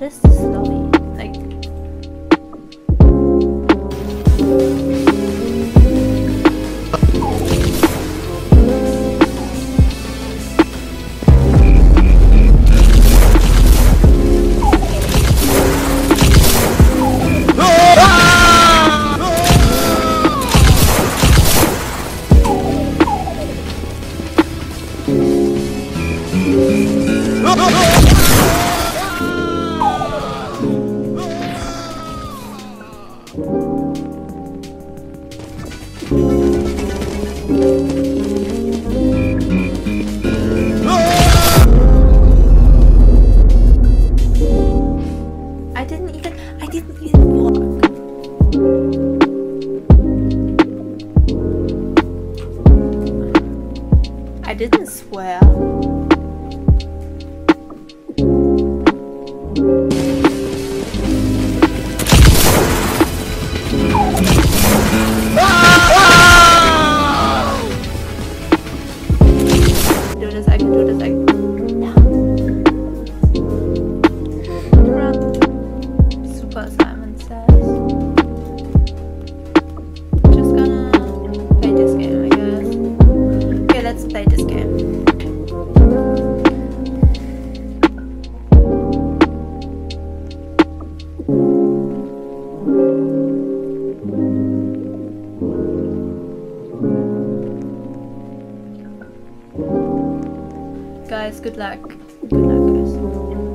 what is this didn't swear. Good luck. Good luck, guys.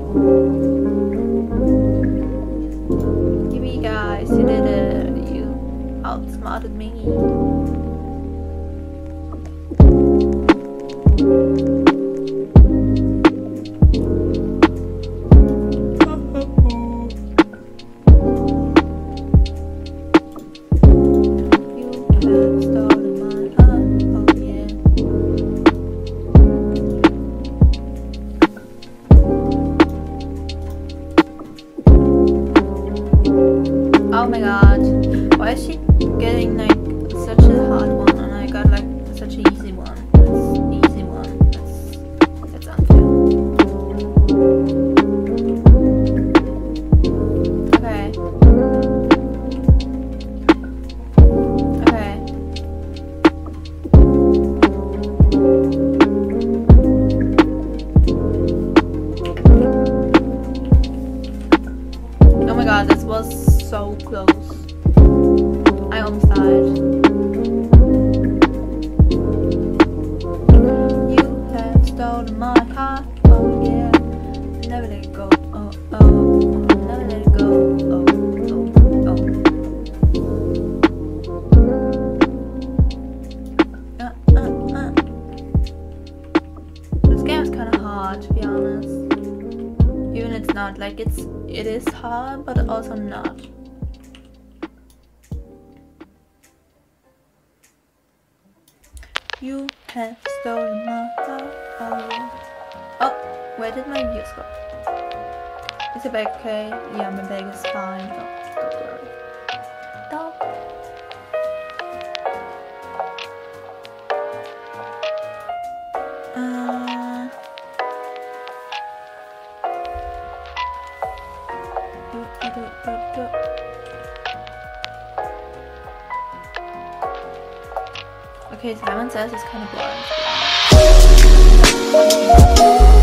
Oh my god. Why is she getting like such a hard one and I got like such an easy one? That's easy one. That's that's unfair. Okay. Okay. Oh my god, this was so close. I almost died. You have stolen my heart, oh yeah. Never let it go, oh oh. Never let it go, oh oh oh. Uh, uh, uh. This game is kind of hard, to be honest even it's not like it's it is hard but also not you have stolen my heart oh where did my views go? Is it back okay yeah my bag is fine. Don't, don't worry. Don't uh okay, Simon Says it's kind of boring.